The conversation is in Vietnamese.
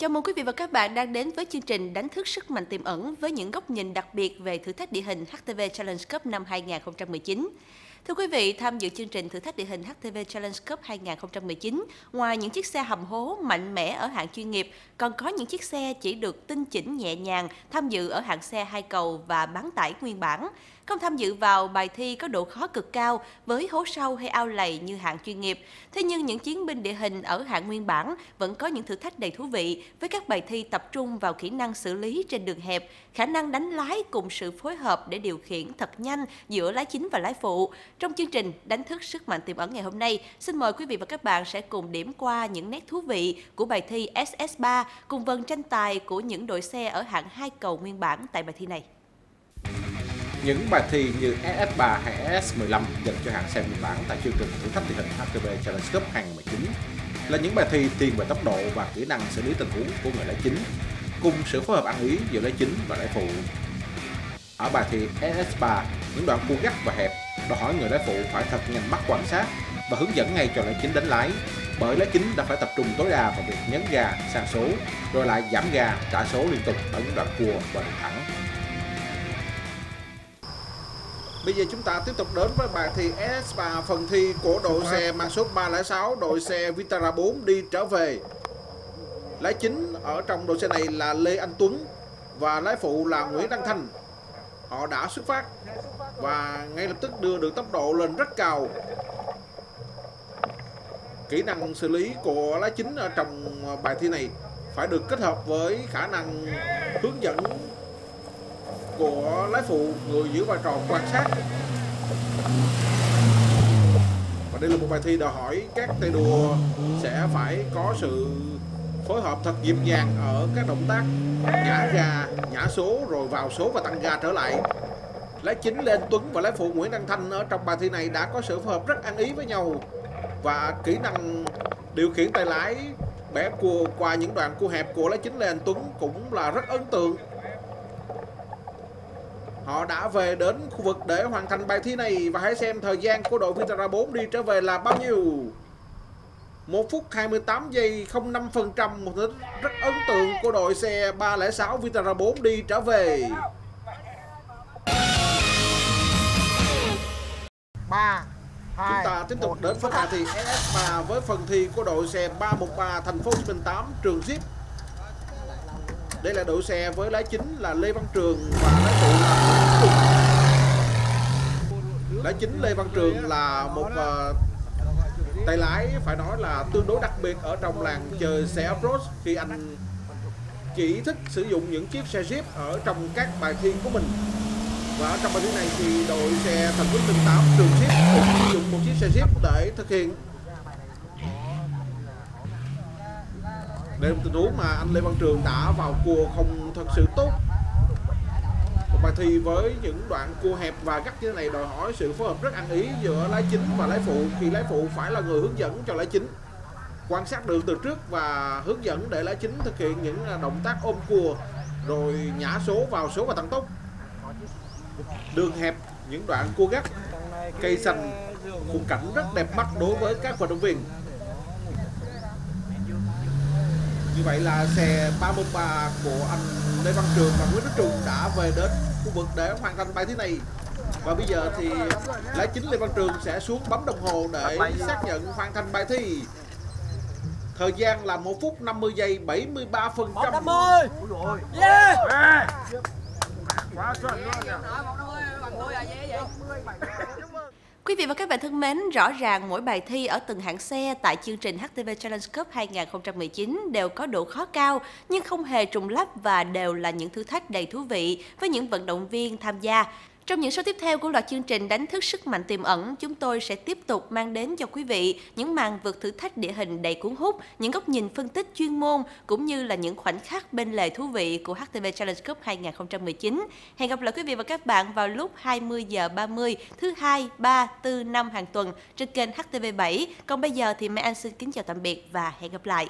Chào mừng quý vị và các bạn đang đến với chương trình Đánh thức sức mạnh tiềm ẩn với những góc nhìn đặc biệt về thử thách địa hình HTV Challenge Cup năm 2019. Thưa quý vị, tham dự chương trình thử thách địa hình HTV Challenge Cup 2019, ngoài những chiếc xe hầm hố mạnh mẽ ở hạng chuyên nghiệp, còn có những chiếc xe chỉ được tinh chỉnh nhẹ nhàng tham dự ở hạng xe hai cầu và bán tải nguyên bản. Không tham dự vào bài thi có độ khó cực cao với hố sâu hay ao lầy như hạng chuyên nghiệp. Thế nhưng những chiến binh địa hình ở hạng nguyên bản vẫn có những thử thách đầy thú vị với các bài thi tập trung vào kỹ năng xử lý trên đường hẹp, khả năng đánh lái cùng sự phối hợp để điều khiển thật nhanh giữa lái chính và lái phụ. Trong chương trình Đánh thức sức mạnh tiềm ẩn ngày hôm nay, xin mời quý vị và các bạn sẽ cùng điểm qua những nét thú vị của bài thi SS3 cùng vần tranh tài của những đội xe ở hạng hai cầu nguyên bản tại bài thi này. Những bài thi như SS3 hay SS15 dành cho hạng xe nguyên bản tại chương trình thử thách địa hình HTV Challenge Cup 2019 là những bài thi thiên về tốc độ và kỹ năng xử lý tình huống của người lái chính, cùng sự phối hợp ăn ý giữa lái chính và lái phụ. Ở bài thi SS3, những đoạn cua gắt và hẹp đòi hỏi người lái phụ phải thật nhanh mắt quan sát và hướng dẫn ngay cho lái chính đánh lái bởi lái chính đã phải tập trung tối đa vào việc nhấn ga sang số, rồi lại giảm ga, trả số liên tục ở những đoạn cua và đường thẳng Bây giờ chúng ta tiếp tục đến với bài thi S3 phần thi của đội xe mang số 306 đội xe Vitara 4 đi trở về. Lái chính ở trong đội xe này là Lê Anh Tuấn và lái phụ là Nguyễn Đăng Thanh. Họ đã xuất phát và ngay lập tức đưa được tốc độ lên rất cao. Kỹ năng xử lý của lá chính ở trong bài thi này phải được kết hợp với khả năng hướng dẫn của lái phụ người giữ vai trò quan sát và đây là một bài thi đòi hỏi các tay đua sẽ phải có sự phối hợp thật nhịp nhàng ở các động tác, nhả ga nhả số rồi vào số và tăng ga trở lại lái chính lên Tuấn và lái phụ Nguyễn Đăng Thanh ở trong bài thi này đã có sự phối hợp rất ăn ý với nhau và kỹ năng điều khiển tay lái bẻ cua qua những đoạn cua hẹp của lái chính Lê Anh Tuấn cũng là rất ấn tượng Họ đã về đến khu vực để hoàn thành bài thi này và hãy xem thời gian của đội Vitara 4 đi trở về là bao nhiêu. 1 phút 28 giây 05% một thứ rất ấn tượng của đội xe 306 Vitara 4 đi trở về. 3 Chúng ta tiếp tục đến với bài thi SS3 với phần thi của đội xe 313 thành phố Hồ Chí Minh 8 trường Zip. Đây là đội xe với lái chính là Lê Văn Trường và lái phụ là lái chính Lê Văn Trường là một uh, tay lái phải nói là tương đối đặc biệt ở trong làng chơi xe off-road khi anh chỉ thích sử dụng những chiếc xe Jeep ở trong các bài thi của mình. Và ở trong bài thi này thì đội xe thành phố Tinh tám, trường Jeep cũng sử dụng một chiếc xe Jeep để thực hiện. Đây là một tình huống mà anh Lê Văn Trường đã vào cua không thật sự tốt thì với những đoạn cua hẹp và gắt như thế này đòi hỏi sự phối hợp rất ăn ý giữa lái chính và lái phụ, khi lái phụ phải là người hướng dẫn cho lái chính. Quan sát đường từ trước và hướng dẫn để lái chính thực hiện những à, động tác ôm cua, rồi nhả số vào số và tăng tốc. Đường hẹp, những đoạn cua gắt, cây xanh khung cảnh rất đẹp mắt đối với các vận động viên. Như vậy là xe 33 của anh Lê Văn Trường và Nguyễn Đức Trường đã về đến khu vực để hoàn thành bài thi này. Và bây giờ thì lái chính Lê Văn Trường sẽ xuống bấm đồng hồ để xác nhận hoàn thành bài thi. Thời gian là 1 phút 50 giây 73 phần trăm. 150. Yeah. Quá chuẩn luôn Quý vị và các bạn thân mến, rõ ràng mỗi bài thi ở từng hạng xe tại chương trình HTV Challenge Cup 2019 đều có độ khó cao, nhưng không hề trùng lắp và đều là những thử thách đầy thú vị với những vận động viên tham gia. Trong những số tiếp theo của loạt chương trình đánh thức sức mạnh tiềm ẩn, chúng tôi sẽ tiếp tục mang đến cho quý vị những màn vượt thử thách địa hình đầy cuốn hút, những góc nhìn phân tích chuyên môn cũng như là những khoảnh khắc bên lề thú vị của HTV Challenge Cup 2019. Hẹn gặp lại quý vị và các bạn vào lúc 20 giờ 30 thứ hai, 3, 4, 5 hàng tuần trên kênh HTV7. Còn bây giờ thì Mai Anh xin kính chào tạm biệt và hẹn gặp lại.